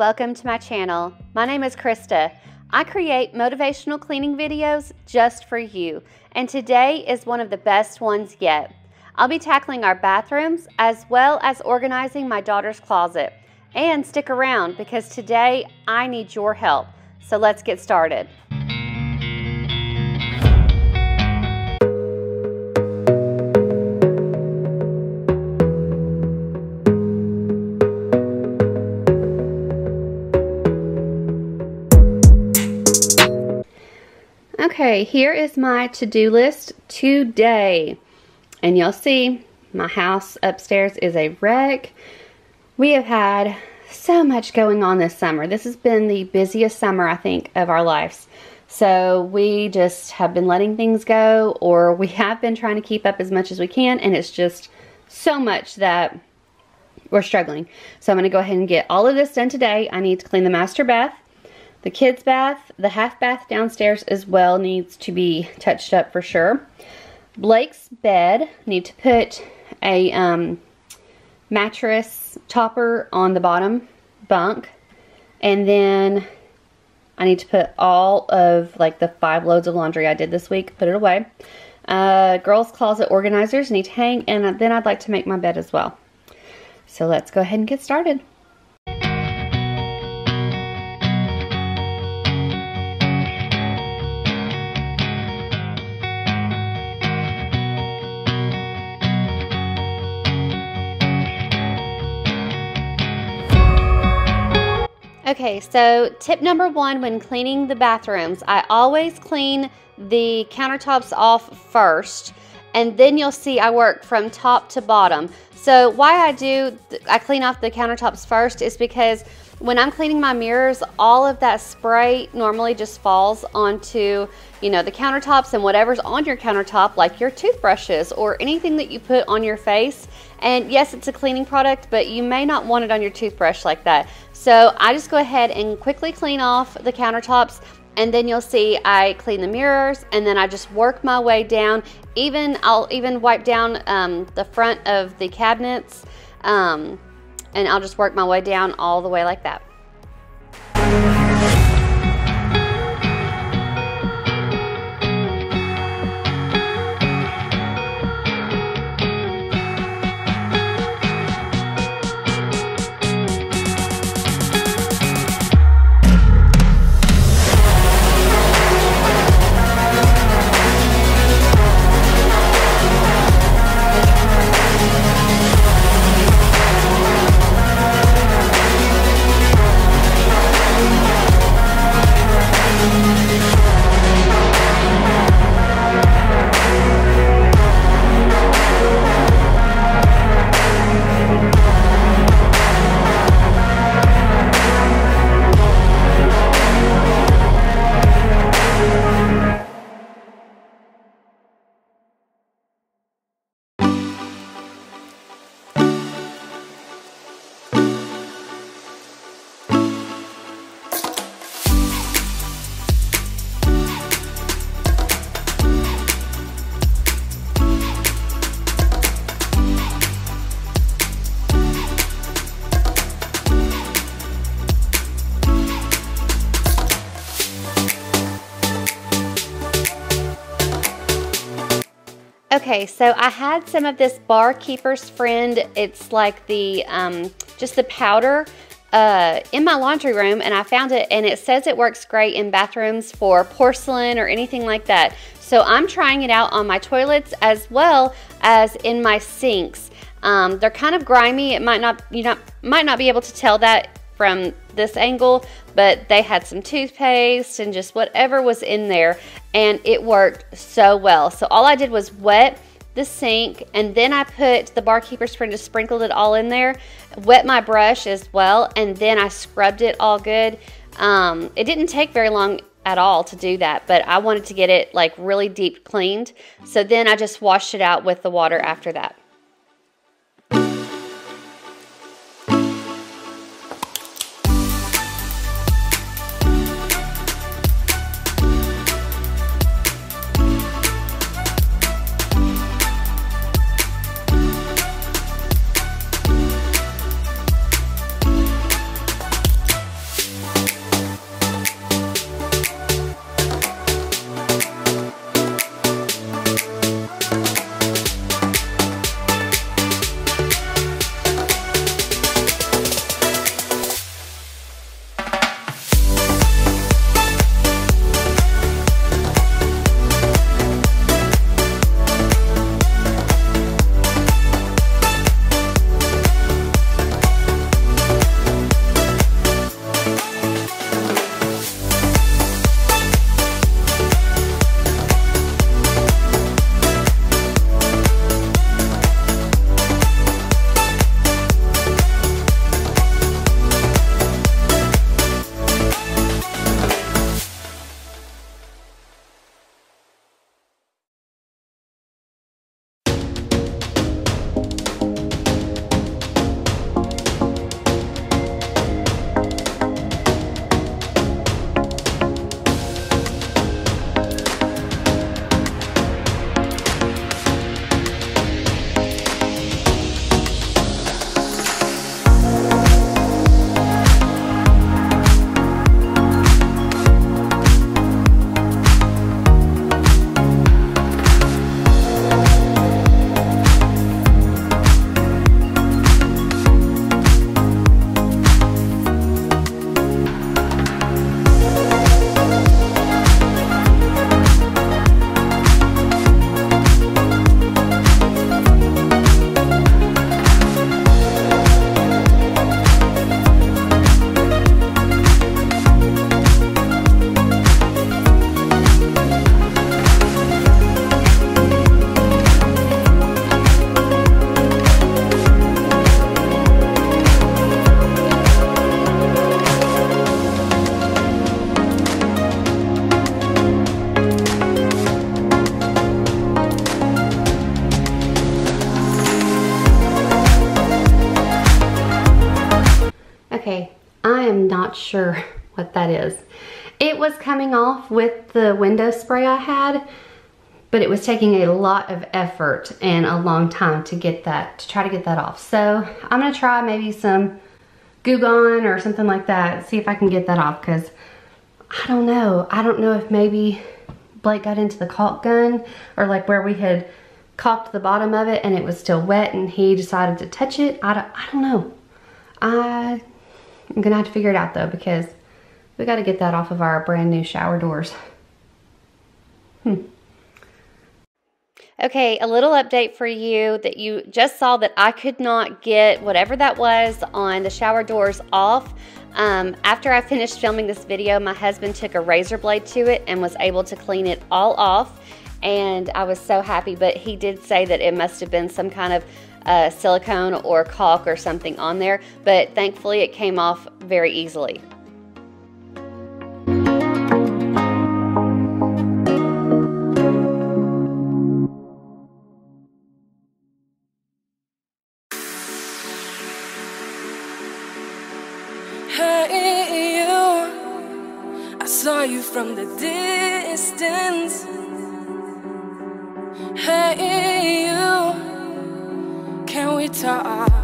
Welcome to my channel. My name is Krista. I create motivational cleaning videos just for you, and today is one of the best ones yet. I'll be tackling our bathrooms as well as organizing my daughter's closet. And stick around because today I need your help. So let's get started. Okay, here is my to-do list today. And you'll see my house upstairs is a wreck. We have had so much going on this summer. This has been the busiest summer, I think, of our lives. So we just have been letting things go, or we have been trying to keep up as much as we can, and it's just so much that we're struggling. So I'm going to go ahead and get all of this done today. I need to clean the master bath. The kids' bath, the half bath downstairs as well needs to be touched up for sure. Blake's bed, need to put a um, mattress topper on the bottom bunk. And then I need to put all of like the five loads of laundry I did this week, put it away. Uh, girls' closet organizers need to hang, and then I'd like to make my bed as well. So let's go ahead and get started. Okay, so tip number one when cleaning the bathrooms, I always clean the countertops off first and then you'll see I work from top to bottom. So why I do, I clean off the countertops first is because when I'm cleaning my mirrors, all of that spray normally just falls onto, you know, the countertops and whatever's on your countertop, like your toothbrushes or anything that you put on your face. And yes, it's a cleaning product, but you may not want it on your toothbrush like that. So I just go ahead and quickly clean off the countertops and then you'll see I clean the mirrors and then I just work my way down. Even I'll even wipe down um, the front of the cabinets um, and I'll just work my way down all the way like that. Okay, so I had some of this Barkeeper's Friend. It's like the, um, just the powder uh, in my laundry room and I found it and it says it works great in bathrooms for porcelain or anything like that. So I'm trying it out on my toilets as well as in my sinks. Um, they're kind of grimy. It might not, you not, might not be able to tell that from this angle, but they had some toothpaste and just whatever was in there, and it worked so well. So all I did was wet the sink, and then I put the barkeeper's friend, just sprinkled it all in there, wet my brush as well, and then I scrubbed it all good. Um, it didn't take very long at all to do that, but I wanted to get it like really deep cleaned. So then I just washed it out with the water after that. That is. It was coming off with the window spray I had, but it was taking a lot of effort and a long time to get that, to try to get that off. So I'm gonna try maybe some Goo Gone or something like that, see if I can get that off because I don't know. I don't know if maybe Blake got into the caulk gun or like where we had caulked the bottom of it and it was still wet and he decided to touch it. I don't, I don't know. I, I'm gonna have to figure it out though because we gotta get that off of our brand new shower doors. Hmm. Okay, a little update for you that you just saw that I could not get whatever that was on the shower doors off. Um, after I finished filming this video, my husband took a razor blade to it and was able to clean it all off. And I was so happy, but he did say that it must have been some kind of uh, silicone or caulk or something on there. But thankfully, it came off very easily. From the distance. Hey, you, can we talk?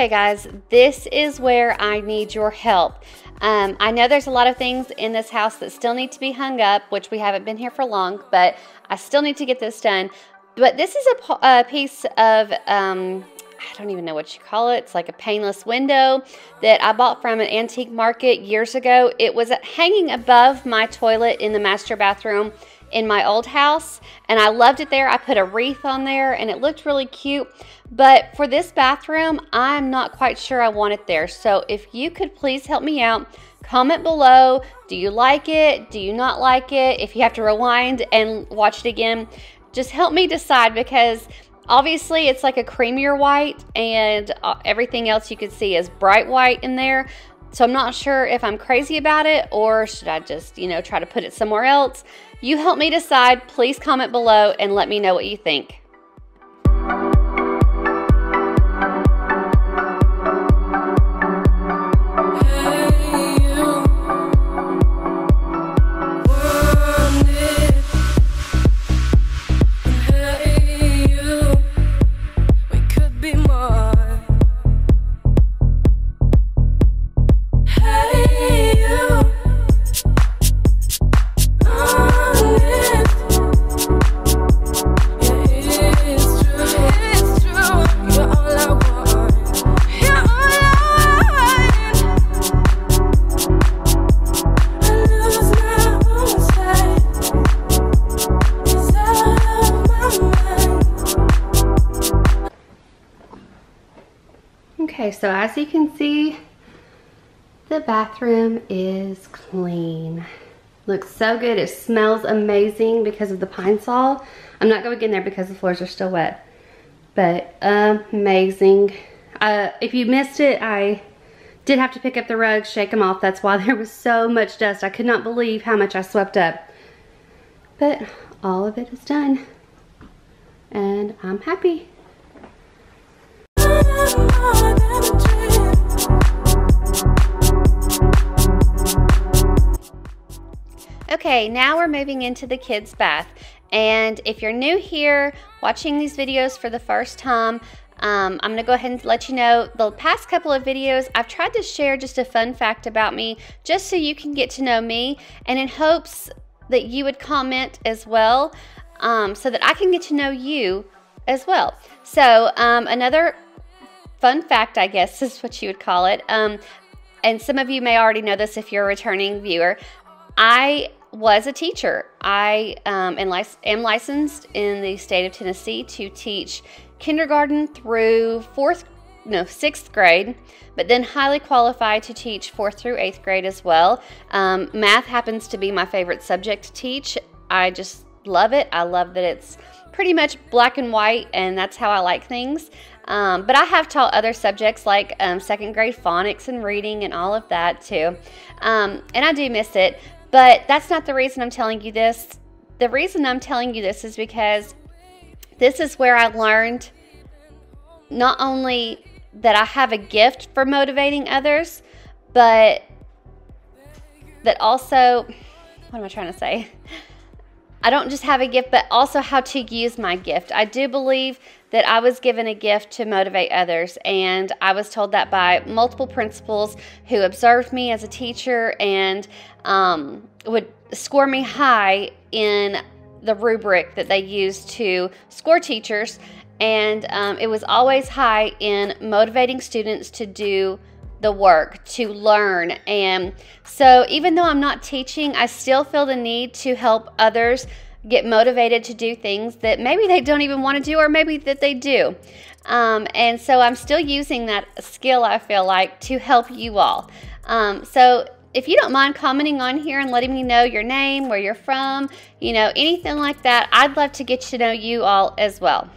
Okay, guys, this is where I need your help. Um, I know there's a lot of things in this house that still need to be hung up, which we haven't been here for long, but I still need to get this done. But this is a, a piece of, um, I don't even know what you call it. It's like a painless window that I bought from an antique market years ago. It was hanging above my toilet in the master bathroom in my old house and I loved it there. I put a wreath on there and it looked really cute. But for this bathroom, I'm not quite sure I want it there. So if you could please help me out, comment below. Do you like it? Do you not like it? If you have to rewind and watch it again, just help me decide because obviously it's like a creamier white and uh, everything else you could see is bright white in there. So I'm not sure if I'm crazy about it or should I just, you know, try to put it somewhere else. You help me decide. Please comment below and let me know what you think. Is clean. Looks so good. It smells amazing because of the Pine-Sol. I'm not going in there because the floors are still wet. But amazing. Uh, if you missed it, I did have to pick up the rugs, shake them off. That's why there was so much dust. I could not believe how much I swept up. But all of it is done. And I'm happy. Okay, now we're moving into the kids' bath. And if you're new here, watching these videos for the first time, Um, I'm to go ahead and let you know the past couple of videos, I've tried to share just a fun fact about me just so you can get to know me and in hopes that you would comment as well um, so that I can get to know you as well. So, um, another fun fact, I guess, is what you would call it. Um, and some of you may already know this if you're a returning viewer. I was a teacher. I um, am licensed in the state of Tennessee to teach kindergarten through fourth, no, sixth grade, but then highly qualified to teach fourth through eighth grade as well. Um, math happens to be my favorite subject to teach. I just love it. I love that it's pretty much black and white, and that's how I like things. Um, but I have taught other subjects like um, second grade phonics and reading and all of that too. Um, and I do miss it. But that's not the reason I'm telling you this. The reason I'm telling you this is because this is where I learned not only that I have a gift for motivating others, but that also, what am I trying to say? I don't just have a gift, but also how to use my gift. I do believe that I was given a gift to motivate others, and I was told that by multiple principals who observed me as a teacher and um, would score me high in the rubric that they use to score teachers. And um, it was always high in motivating students to do the work, to learn. And so, even though I'm not teaching, I still feel the need to help others get motivated to do things that maybe they don't even want to do, or maybe that they do. Um, and so, I'm still using that skill, I feel like, to help you all. Um, so, if you don't mind commenting on here and letting me know your name, where you're from, you know, anything like that, I'd love to get to know you all as well.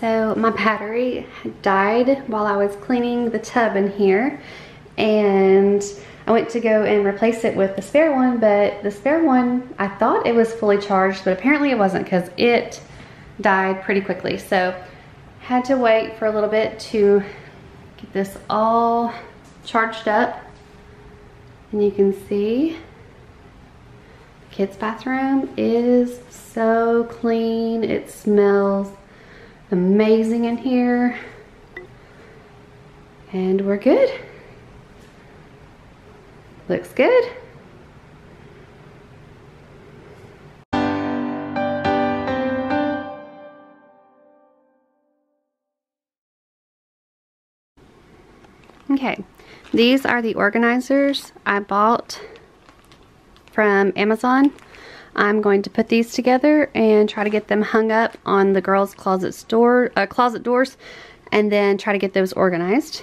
So my battery died while I was cleaning the tub in here and I went to go and replace it with the spare one, but the spare one, I thought it was fully charged, but apparently it wasn't because it died pretty quickly. So had to wait for a little bit to get this all charged up. And you can see the kids' bathroom is so clean. It smells amazing in here. And we're good. Looks good. Okay, these are the organizers I bought from Amazon. I'm going to put these together and try to get them hung up on the girls' closet store, uh, closet doors, and then try to get those organized.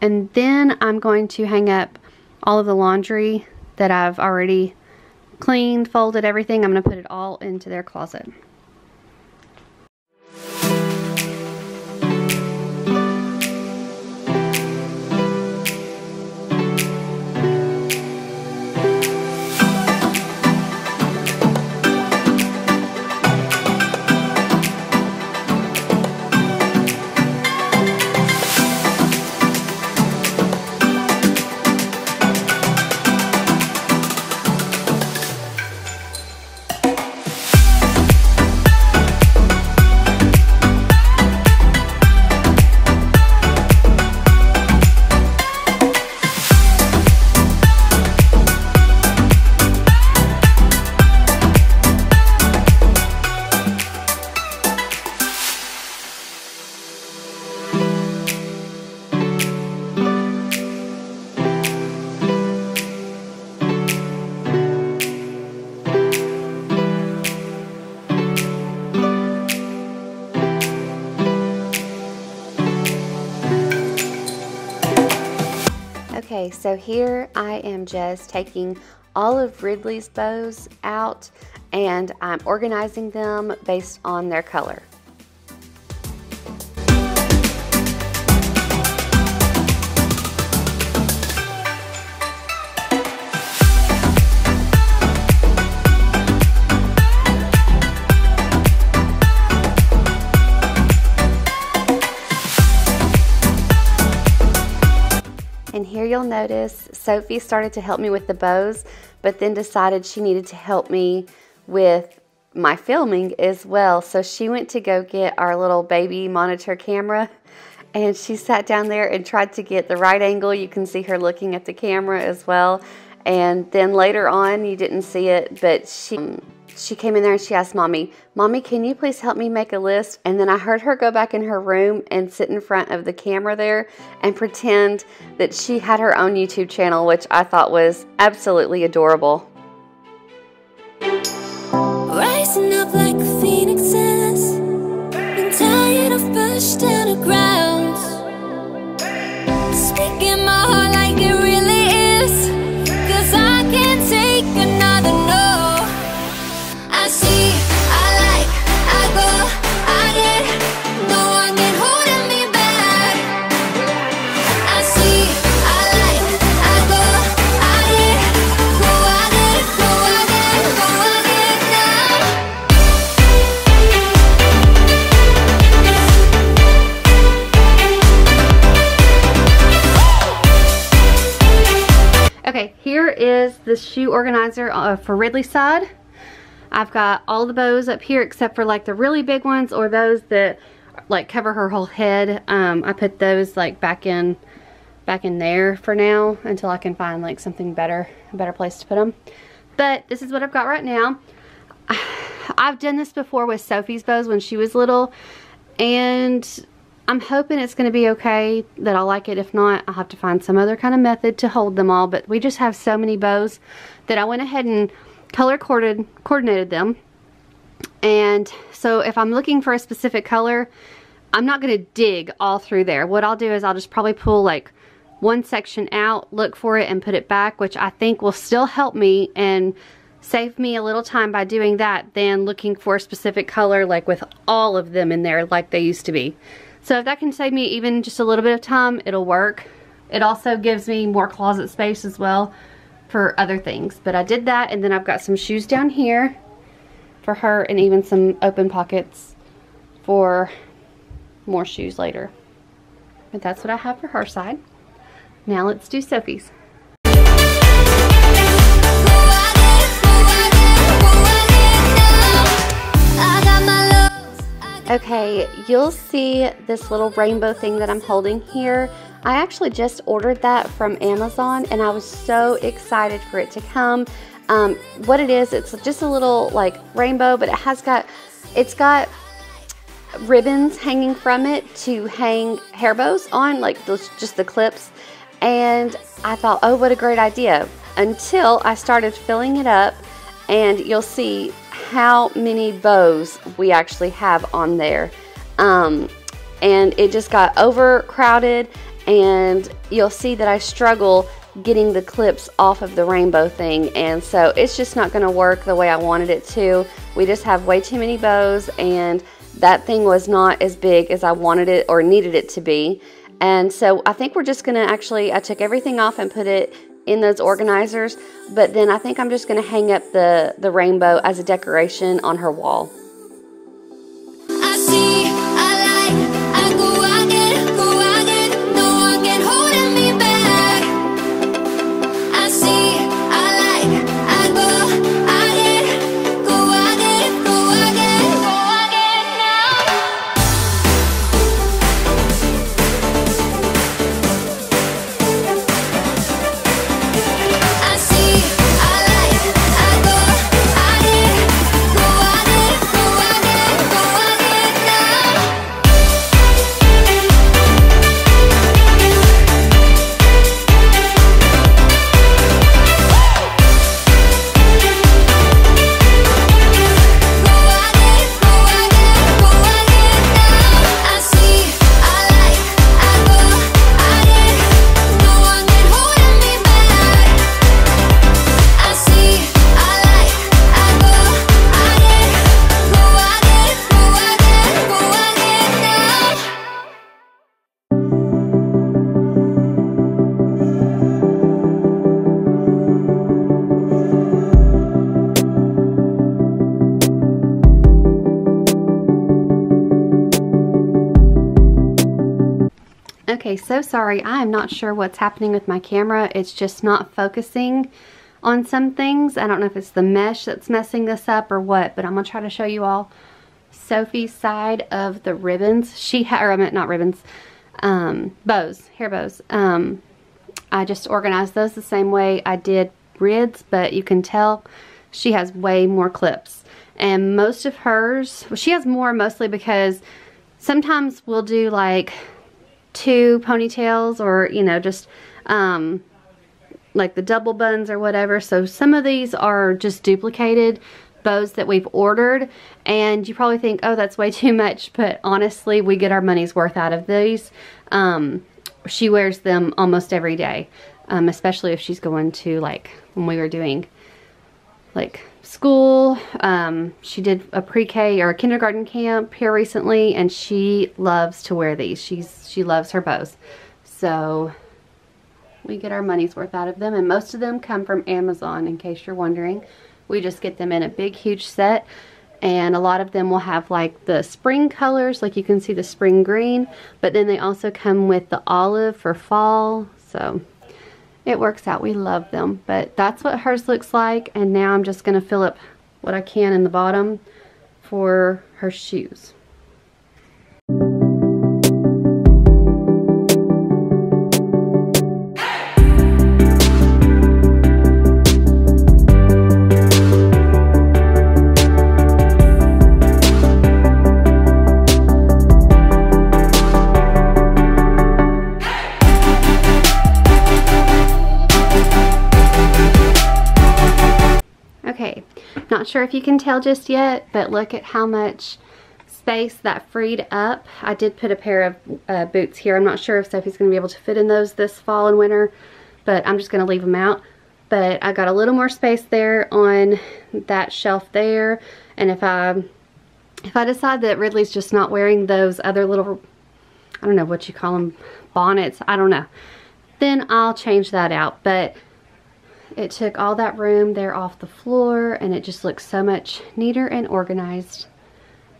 And then I'm going to hang up all of the laundry that I've already cleaned, folded, everything. I'm going to put it all into their closet. So here I am just taking all of Ridley's bows out and I'm organizing them based on their color. You'll notice Sophie started to help me with the bows, but then decided she needed to help me with my filming as well. So she went to go get our little baby monitor camera and she sat down there and tried to get the right angle. You can see her looking at the camera as well. And then later on, you didn't see it, but she she came in there and she asked mommy, Mommy, can you please help me make a list? And then I heard her go back in her room and sit in front of the camera there and pretend that she had her own YouTube channel, which I thought was absolutely adorable. Is the shoe organizer uh, for Ridley side. I've got all the bows up here except for like the really big ones or those that like cover her whole head. Um, I put those like back in back in there for now until I can find like something better, a better place to put them. But this is what I've got right now. I've done this before with Sophie's bows when she was little and I'm hoping it's going to be okay, that I'll like it. If not, I'll have to find some other kind of method to hold them all. But we just have so many bows that I went ahead and color corded, coordinated them. And so if I'm looking for a specific color, I'm not going to dig all through there. What I'll do is I'll just probably pull like one section out, look for it and put it back, which I think will still help me and save me a little time by doing that than looking for a specific color like with all of them in there like they used to be. So if that can save me even just a little bit of time, it'll work. It also gives me more closet space as well for other things. But I did that and then I've got some shoes down here for her and even some open pockets for more shoes later. But that's what I have for her side. Now let's do Sophie's. Okay, you'll see this little rainbow thing that I'm holding here. I actually just ordered that from Amazon and I was so excited for it to come. Um, what it is, it's just a little like rainbow, but it has got, it's got ribbons hanging from it to hang hair bows on, like those, just the clips. And I thought, oh, what a great idea. Until I started filling it up and you'll see how many bows we actually have on there. Um, and it just got overcrowded and you'll see that I struggle getting the clips off of the rainbow thing and so it's just not going to work the way I wanted it to. We just have way too many bows and that thing was not as big as I wanted it or needed it to be. And so I think we're just going to actually, I took everything off and put it in those organizers, but then I think I'm just going to hang up the, the rainbow as a decoration on her wall. So sorry. I am not sure what's happening with my camera. It's just not focusing on some things. I don't know if it's the mesh that's messing this up or what, but I'm going to try to show you all Sophie's side of the ribbons. She had, or I meant not ribbons, um, bows, hair bows. Um, I just organized those the same way I did Rids, but you can tell she has way more clips. And most of hers, well, she has more mostly because sometimes we'll do like two ponytails or, you know, just um, like the double buns or whatever. So some of these are just duplicated bows that we've ordered and you probably think, oh, that's way too much. But honestly, we get our money's worth out of these. Um, she wears them almost every day, um, especially if she's going to like when we were doing like school. Um, she did a pre-K or a kindergarten camp here recently, and she loves to wear these. She's she loves her bows, so we get our money's worth out of them. And most of them come from Amazon. In case you're wondering, we just get them in a big, huge set. And a lot of them will have like the spring colors, like you can see the spring green, but then they also come with the olive for fall. So it works out. We love them. But that's what hers looks like. And now I'm just going to fill up what I can in the bottom for her shoes. Sure if you can tell just yet, but look at how much space that freed up. I did put a pair of uh, boots here. I'm not sure if Sophie's going to be able to fit in those this fall and winter, but I'm just going to leave them out. but I got a little more space there on that shelf there. And if I if I decide that Ridley's just not wearing those other little, I don't know what you call them, bonnets, I don't know, then I'll change that out. But it took all that room there off the floor and it just looks so much neater and organized.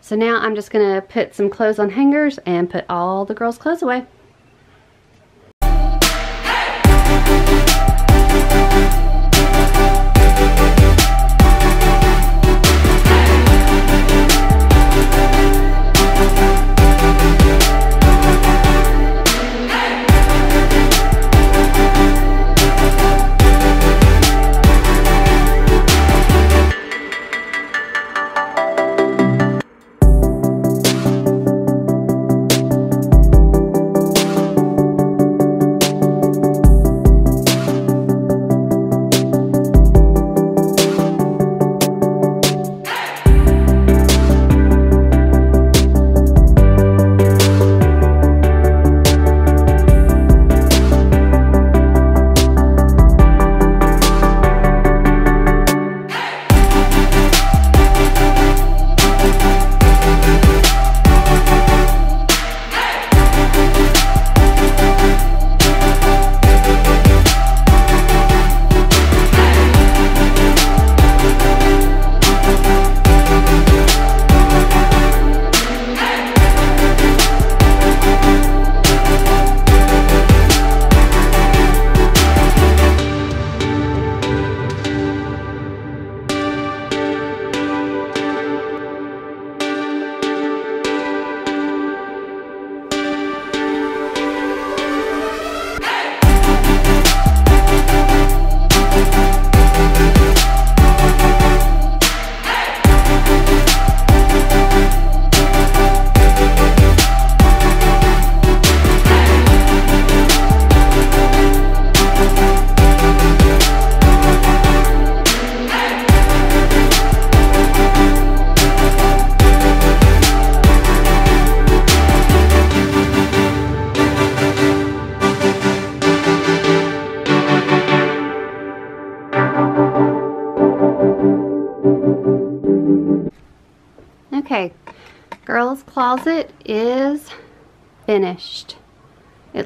So now I'm just going to put some clothes on hangers and put all the girls' clothes away.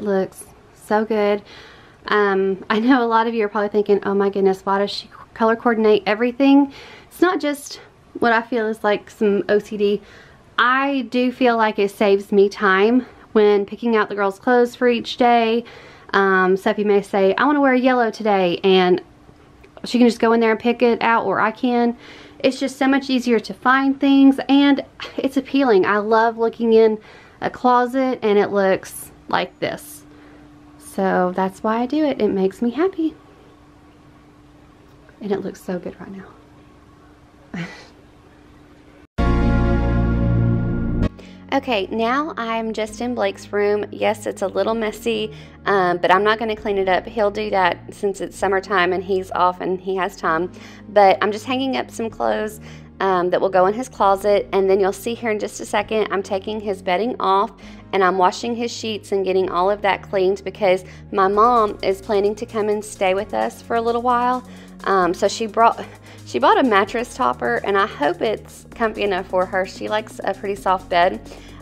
Looks so good. Um, I know a lot of you are probably thinking, oh my goodness, why does she color coordinate everything? It's not just what I feel is like some OCD. I do feel like it saves me time when picking out the girls' clothes for each day. Um, Sophie may say, I want to wear yellow today, and she can just go in there and pick it out, or I can. It's just so much easier to find things, and it's appealing. I love looking in a closet, and it looks like this. So that's why I do it. It makes me happy. And it looks so good right now. Okay, now I'm just in Blake's room. Yes, it's a little messy, um, but I'm not going to clean it up. He'll do that since it's summertime and he's off and he has time. But I'm just hanging up some clothes um, that will go in his closet, and then you'll see here in just a second, I'm taking his bedding off and I'm washing his sheets and getting all of that cleaned because my mom is planning to come and stay with us for a little while. Um, so she brought she bought a mattress topper and I hope it's comfy enough for her. She likes a pretty soft bed.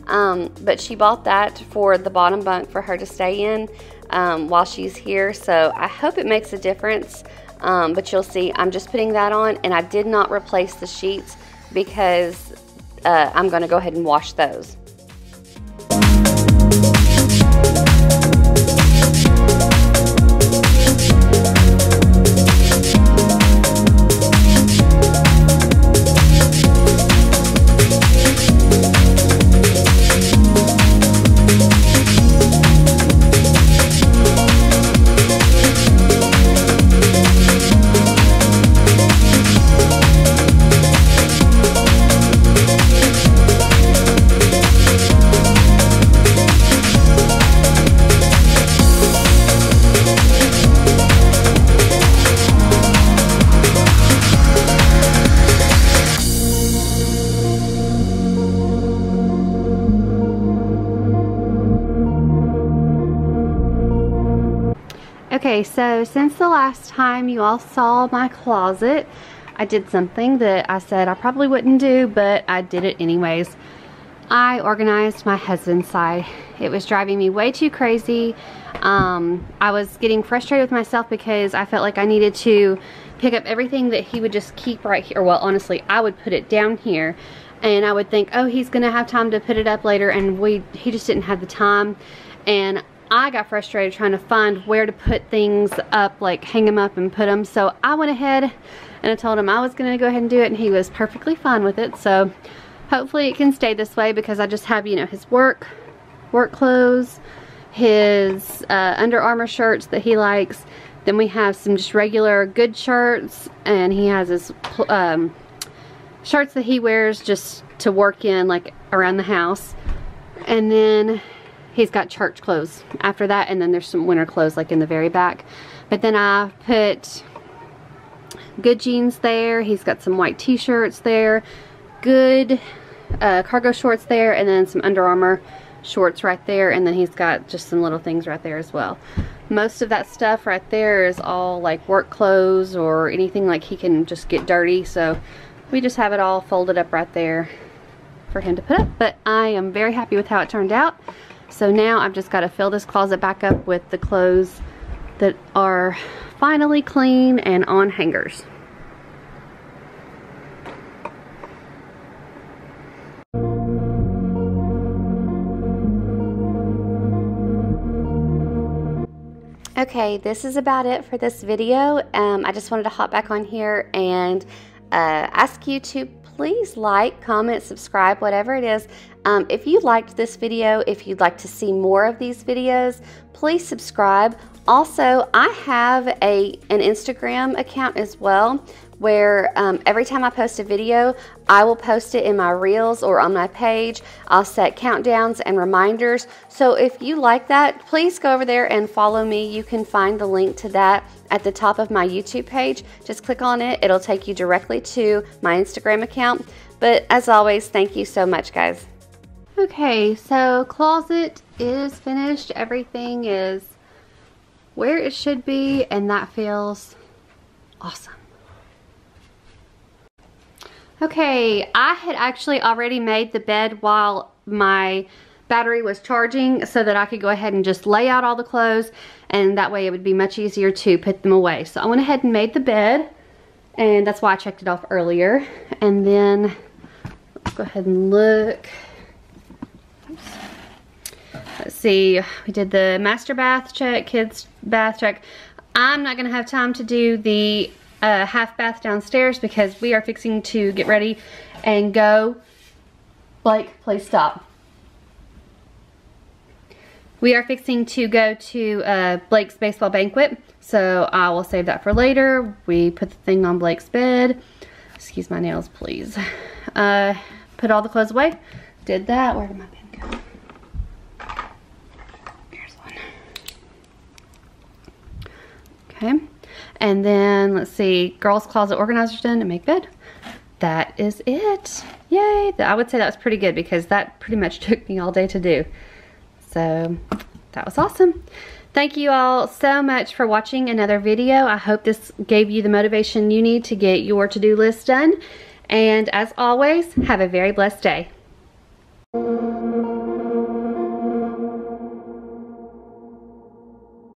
Um, but she bought that for the bottom bunk for her to stay in um, while she's here. So I hope it makes a difference. Um, but you'll see, I'm just putting that on and I did not replace the sheets because uh, I'm going to go ahead and wash those. Okay, time you all saw my closet, I did something that I said I probably wouldn't do, but I did it anyways. I organized my husband's side. It was driving me way too crazy. Um, I was getting frustrated with myself because I felt like I needed to pick up everything that he would just keep right here. Well, honestly, I would put it down here and I would think, oh, he's gonna have time to put it up later and we he just didn't have the time. And I got frustrated trying to find where to put things up, like hang them up and put them. So I went ahead and I told him I was gonna go ahead and do it and he was perfectly fine with it. So hopefully it can stay this way because I just have, you know, his work, work clothes, his uh, Under Armour shirts that he likes. Then we have some just regular good shirts and he has his um, shirts that he wears just to work in like around the house. And then he's got church clothes after that and then there's some winter clothes like in the very back. But then I put good jeans there. He's got some white t-shirts there. Good uh, cargo shorts there and then some Under Armour shorts right there and then he's got just some little things right there as well. Most of that stuff right there is all like work clothes or anything like he can just get dirty so we just have it all folded up right there for him to put up but I am very happy with how it turned out. So now I've just got to fill this closet back up with the clothes that are finally clean and on hangers. Okay, this is about it for this video. Um, I just wanted to hop back on here and uh, ask you to please like, comment, subscribe, whatever it is. Um, if you liked this video, if you'd like to see more of these videos, please subscribe. Also, I have a an Instagram account as well where um, every time I post a video, I will post it in my reels or on my page. I'll set countdowns and reminders. So if you like that, please go over there and follow me. You can find the link to that at the top of my YouTube page. Just click on it, it'll take you directly to my Instagram account. But as always, thank you so much, guys. Okay, so closet is finished. Everything is where it should be, and that feels awesome. Okay, I had actually already made the bed while my battery was charging so that I could go ahead and just lay out all the clothes and that way it would be much easier to put them away. So I went ahead and made the bed and that's why I checked it off earlier. And then let's go ahead and look. Let's see, we did the master bath check, kids bath check. I'm not gonna have time to do the a half bath downstairs because we are fixing to get ready and go. Blake, please stop. We are fixing to go to uh, Blake's baseball banquet, so I will save that for later. We put the thing on Blake's bed. Excuse my nails, please. Uh, put all the clothes away. Did that. Where did my pen go? Here's one. Okay. And then let's see, girls closet organizers done and make bed. That is it. Yay. I would say that was pretty good because that pretty much took me all day to do. So that was awesome. Thank you all so much for watching another video. I hope this gave you the motivation you need to get your to-do list done. And as always, have a very blessed day.